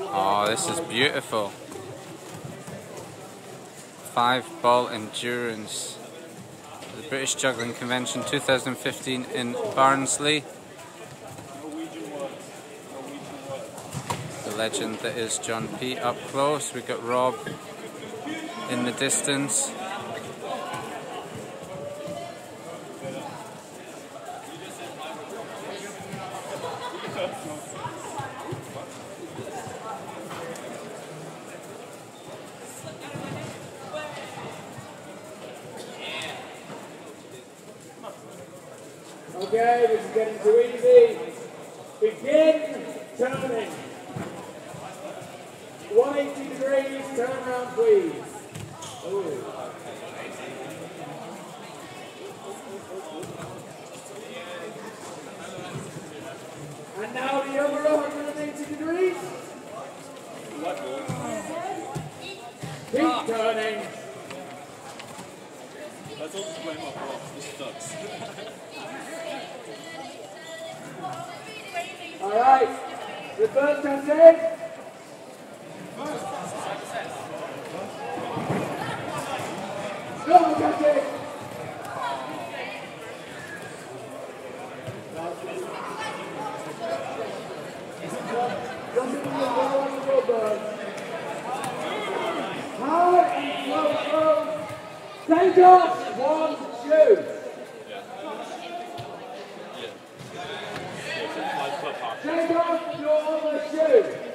Oh, this is beautiful. Five ball endurance. The British Juggling Convention 2015 in Barnsley. The legend that is John P up close. We've got Rob in the distance. Okay, this is getting too easy. Begin turning. 180 degrees, turn around please. Ooh. And now the other 180 degrees. Keep turning. Let's also blame our boss, this sucks. All right. Reverse touching. Double touching. Jumping in the ball on the rubber. Hard Josh Nolan Shoe.